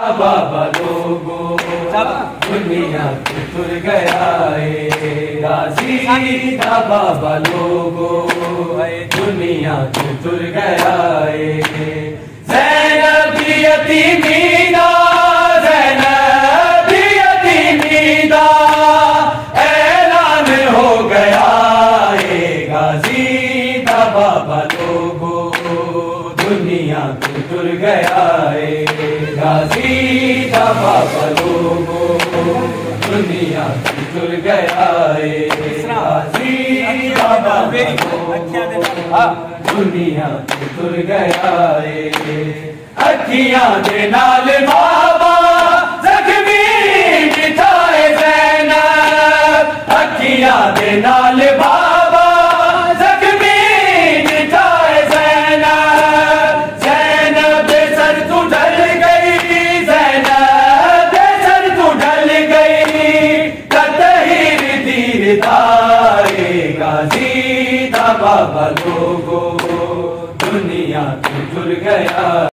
बाबा लोगो दुनिया तुर गया गाजी का बाबा लोगो दुनिया तुर गया जैनब यतीमीना जैनब यतीमीना ऐलान हो गया गाजी का बाबा लोगो। दुनिया तुर गया गाजी का बाबा लोगो दुनिया तुर गया लोगो दुनिया तुर गया अखियाँ दे नाल बाबा जख्मी बिठाए जैनब अखियाँ दे नाल बाबा तीर गाजी बाबा लोगो दुनिया तुझ गया।